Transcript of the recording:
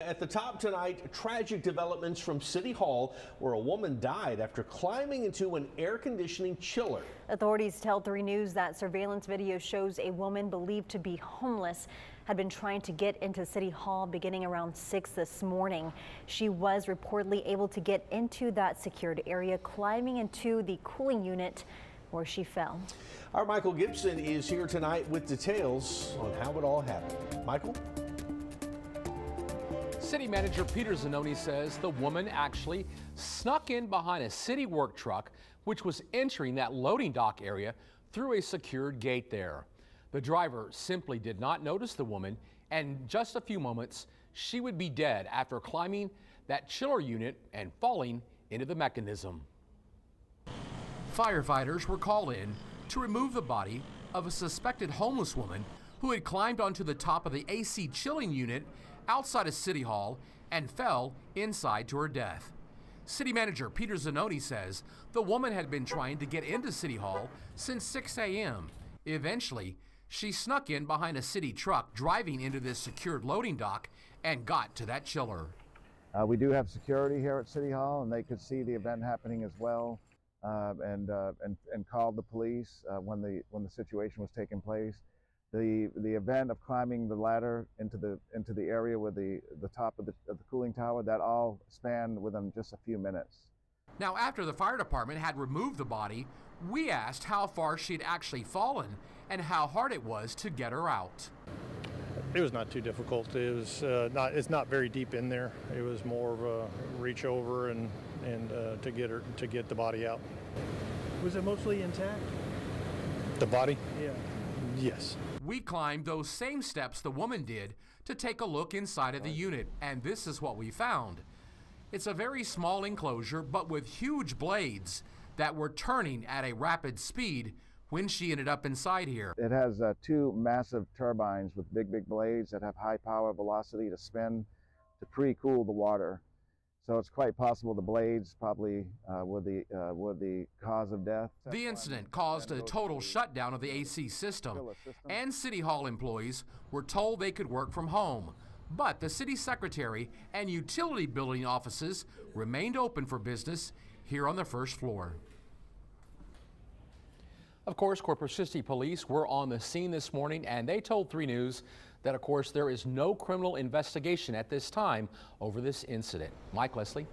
At the top tonight, tragic developments from City Hall where a woman died after climbing into an air conditioning chiller. Authorities tell 3 News that surveillance video shows a woman believed to be homeless had been trying to get into City Hall beginning around 6 this morning. She was reportedly able to get into that secured area, climbing into the cooling unit where she fell. Our Michael Gibson is here tonight with details on how it all happened. Michael? City Manager Peter Zanoni says the woman actually snuck in behind a city work truck, which was entering that loading dock area through a secured gate there. The driver simply did not notice the woman, and just a few moments, she would be dead after climbing that chiller unit and falling into the mechanism. Firefighters were called in to remove the body of a suspected homeless woman who had climbed onto the top of the AC chilling unit outside of City Hall and fell inside to her death. City Manager Peter Zanoni says the woman had been trying to get into City Hall since 6 a.m. Eventually, she snuck in behind a city truck driving into this secured loading dock and got to that chiller. Uh, we do have security here at City Hall, and they could see the event happening as well, uh, and, uh, and and called the police uh, when the when the situation was taking place the the event of climbing the ladder into the into the area with the the top of the, of the cooling tower that all spanned within just a few minutes. Now, after the fire department had removed the body, we asked how far she'd actually fallen and how hard it was to get her out. It was not too difficult. It was uh, not. It's not very deep in there. It was more of a reach over and and uh, to get her to get the body out. Was it mostly intact? The body? Yeah. Yes. We climbed those same steps the woman did to take a look inside of the unit, and this is what we found. It's a very small enclosure, but with huge blades that were turning at a rapid speed when she ended up inside here. It has uh, two massive turbines with big, big blades that have high power velocity to spin to pre-cool the water. So it's quite possible the blades probably uh, were, the, uh, were the cause of death. The incident caused a total shutdown of the AC system, and City Hall employees were told they could work from home. But the city secretary and utility building offices remained open for business here on the first floor. Of course, Corpus Christi police were on the scene this morning and they told 3 News that, of course, there is no criminal investigation at this time over this incident. Mike Leslie.